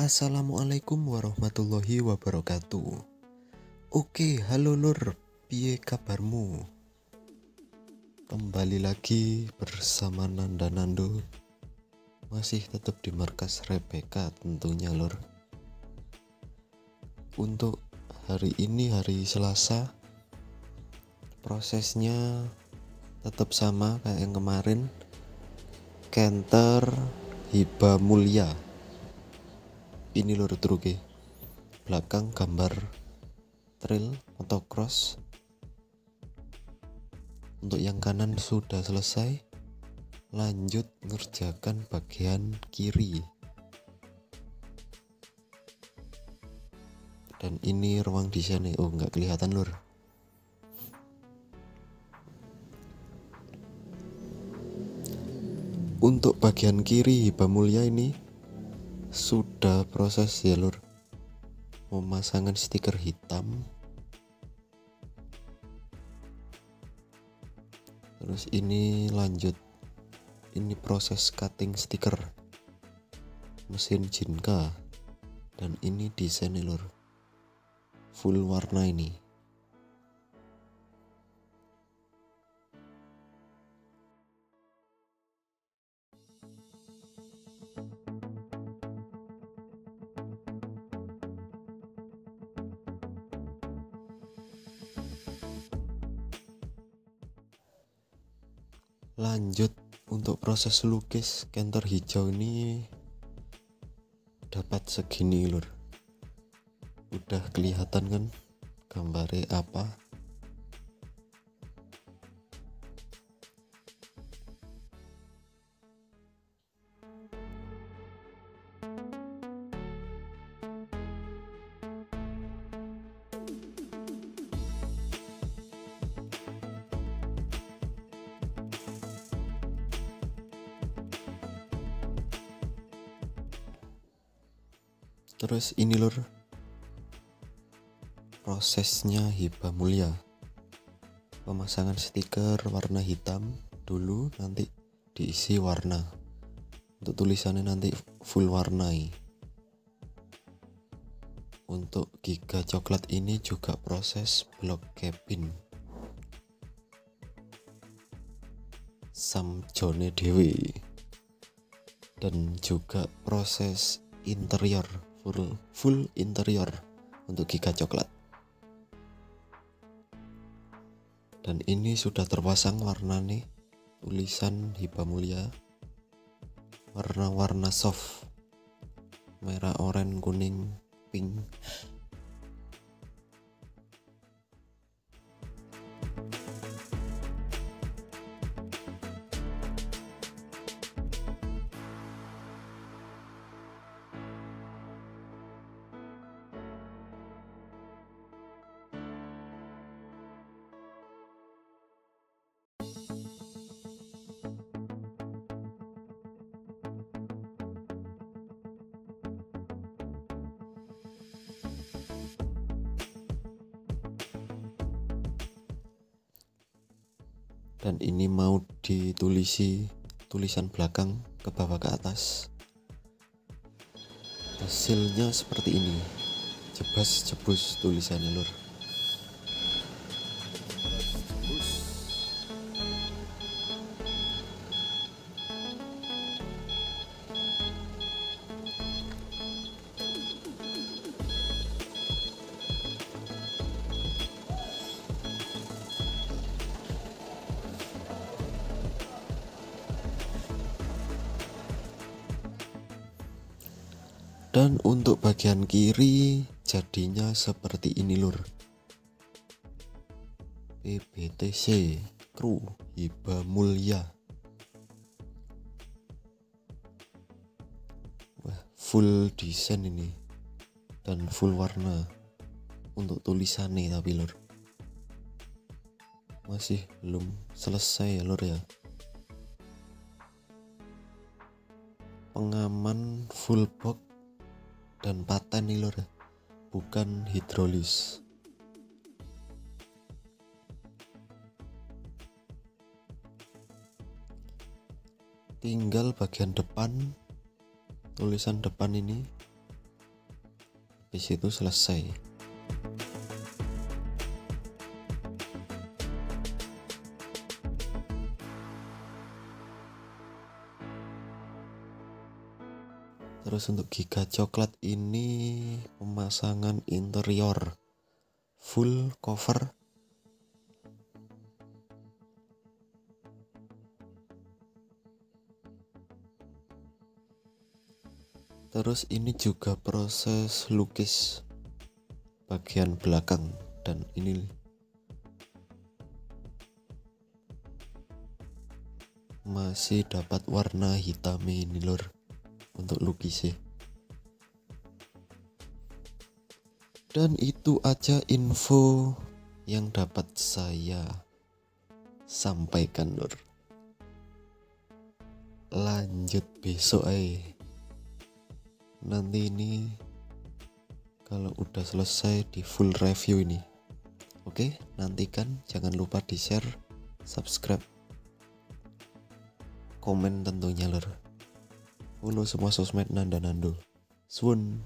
Assalamualaikum warahmatullahi wabarakatuh. Oke, halo Lur, piye kabarmu? Kembali lagi bersama Nanda Nando. Masih tetap di markas Rebecca tentunya Lur. Untuk hari ini hari Selasa prosesnya tetap sama kayak yang kemarin. Kenter Hiba Mulia ini lur truke belakang gambar trail motocross. Untuk yang kanan sudah selesai lanjut ngerjakan bagian kiri. Dan ini ruang desain oh nggak kelihatan lur. Untuk bagian kiri Hiba Mulia ini sudah proses jalur pemasangan stiker hitam. Terus ini lanjut. Ini proses cutting stiker mesin Jinka. Dan ini desain lur. Full warna ini lanjut untuk proses lukis kenter hijau ini dapat segini lur. Udah kelihatan kan gambarnya apa terus ini lur. Prosesnya hiba mulia. Pemasangan stiker warna hitam dulu nanti diisi warna. Untuk tulisannya nanti full warnai. Untuk giga coklat ini juga proses block cabin. Sam jone dewi. Dan juga proses interior full full interior untuk giga coklat. Dan ini sudah terpasang warna nih tulisan Hiba Mulia. Warna-warna soft. Merah oranye kuning pink dan ini mau ditulisi tulisan belakang ke bawah ke atas. Hasilnya seperti ini. Jebas jebus tulisannya lur dan untuk bagian kiri jadinya seperti ini lur. PBTC kru Hiba Mulia. Wah, full desain ini. Dan full warna. Untuk tulisannya tapi lur. Masih belum selesai ya lur ya. Pengaman full box dan paten nih lor bukan hidrolis. Tinggal bagian depan tulisan depan ini habis itu selesai terus untuk giga coklat ini pemasangan interior full cover. Terus ini juga proses lukis bagian belakang dan ini masih dapat warna hitam ini lor untuk lukisnya dan itu aja info yang dapat saya sampaikan lor lanjut besok eh. Nanti ini kalau udah selesai di full review ini. Oke nantikan. Jangan lupa di share subscribe komen tentunya lor follow semua sosmed Nanda Nando Swun